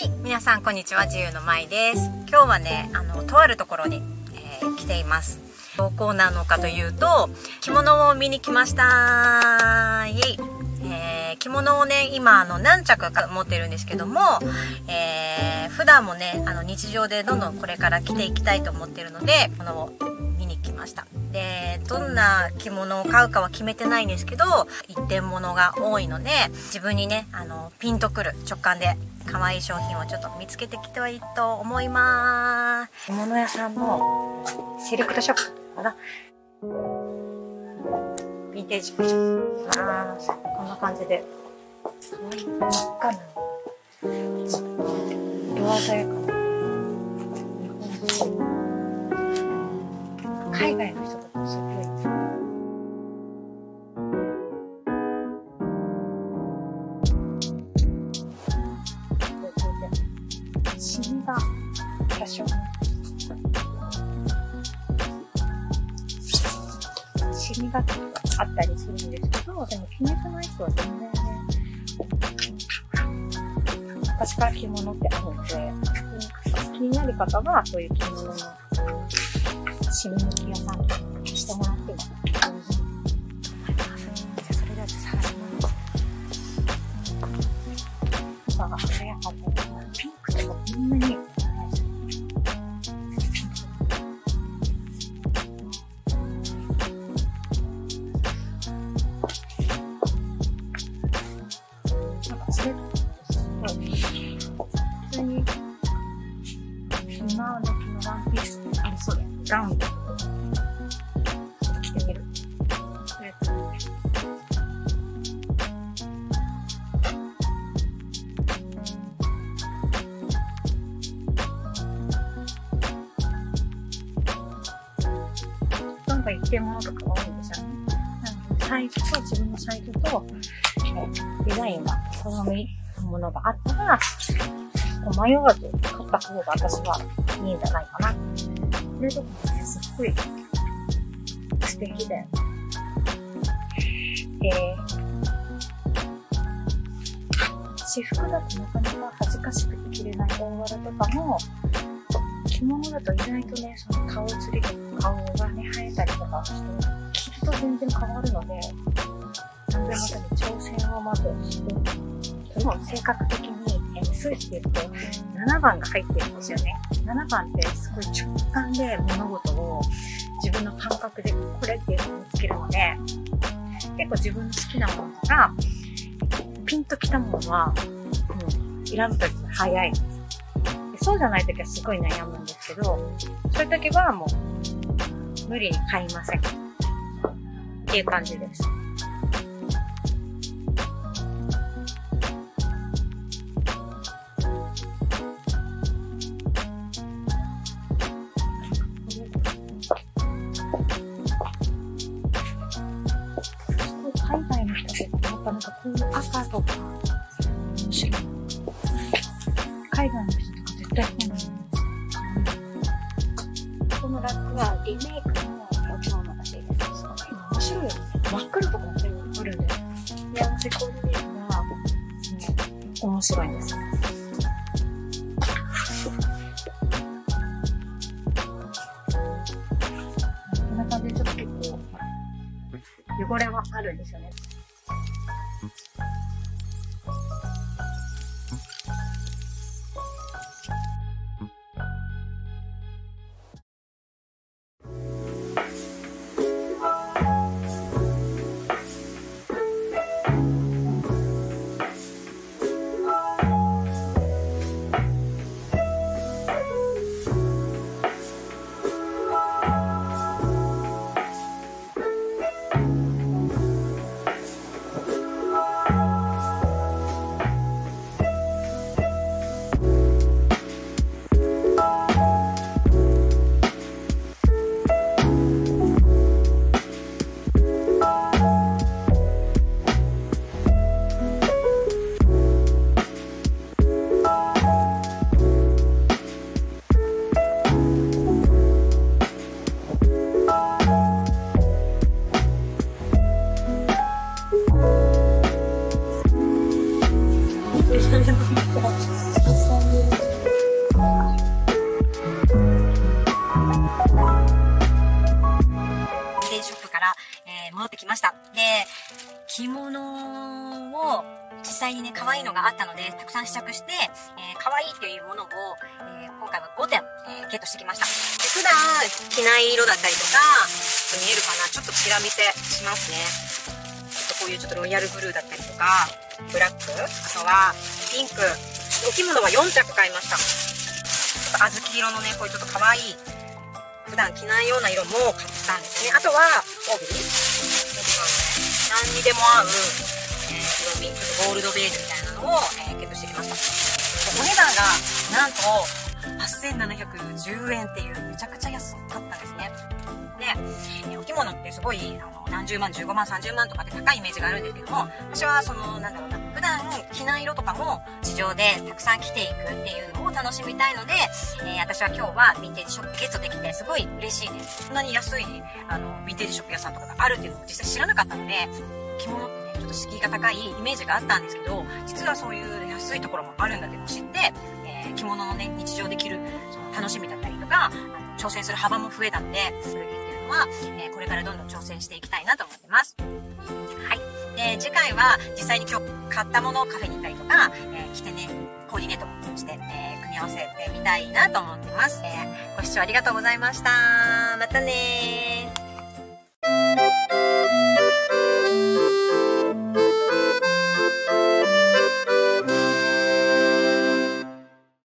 はい皆さんこんにちは。自由のまいです。今日はねあのとあるところに、えー、来ています。どこなのかというと着物を見に来ました。イエイ、えー、着物をね今あの何着か持ってるんですけども、えー、普段もねあの日常でどんどんこれから着ていきたいと思ってるのでこのました。でどんな着物を買うかは決めてないんですけど一点物が多いので自分にねあのピンとくる直感で可愛い商品をちょっと見つけてきてはいいと思います。着物屋さんのセレクトショップ。かなヴィンテージショップあこんな感じで。可愛い真っ赤な。色鮮やかな。海外の人とかすごい。シミが多少シミがあったりするんですけど、でも気にしない。人は全然ね、昔から着物ってあるので、気になる方はそうい。う着物のシミ抜き屋さんとしてもらってもいいと思います。じゃあそれでは探します。赤が鮮やかで、ピンクとかこんなになんかそれなんか一点物とかが多いんですよね。なので、サイズと自分のサイズと、デザインが好みのものがあったら、迷わず買った方が私はいいんじゃないかな。これとかね、すっごい素敵で。で、私服だとなかなか恥ずかしくて着れない大柄とかも、着物だと意外とね、その顔写りとか顔がね、生えたりとかして、着ると全然変わるので、なんでまたね、挑戦をまずして、でも性格的にえ数字で言うと7番が入ってるんですよね。7番ってすごい直感で物事を自分の感覚でこれっていうのを見つけるので、結構自分の好きなものとか、ピンときたものは、うん、選ぶときが早い。そうじゃないときはすごい悩むんですけど、そういうときはもう無理に買いません。っていう感じです。海外の人とか、やっぱなんかこうリメイクのお着物らしいです。すごい面白いよね。真っ黒とかも全部あるん。で、で、合わせコーディネートが、うん、面白いん。です。こん。な感じでちょっと結構、汚れはあるん。ですよね。戻ってきました。で着物を実際にね、可愛いのがあったので、たくさん試着して、えー、可愛いっていうものを、えー、今回は5点、えー、ゲットしてきました。で普段着ない色だったりとか、と見えるかなちょっとチラ見せしますね。ちょっとこういうちょっとロイヤルブルーだったりとか、ブラック、あとはピンク、お着物は4着買いました。ちょっと小豆色のね、こういうちょっと可愛い、普段着ないような色も買ったんですね。あとは、帯。何にでも合う、えー、色味、ちょっとゴールドベージュみたいなのを、えー、ゲットしてきました。お値段が、なんと、8710円っていうめちゃくちゃ安かったですね。で、えお着物ってすごい、あの、何十万、15万、30万とかって高いイメージがあるんですけども、私はその、なんだろうな、普段着ない色とかも市場でたくさん着ていくっていうのを楽しみたいので、えー、私は今日はヴィンテージショップゲットできてすごい嬉しいです。そんなに安い、あの、ヴィンテージショップ屋さんとかがあるっていうのを実際知らなかったので、着物ってね、ちょっと敷居が高いイメージがあったんですけど、実はそういう安いところもあるんだって知って、えー、着物のね、日常できる、その楽しみだったりとか、挑戦する幅も増えたんで、は、えー、これからどんどん挑戦していきたいなと思ってます。はい。で、次回は実際に今日買ったものをカフェに行ったりとか、えー、着てね、コーディネートもして、えー、組み合わせてみたいなと思ってます。えー、ご視聴ありがとうございました。またねー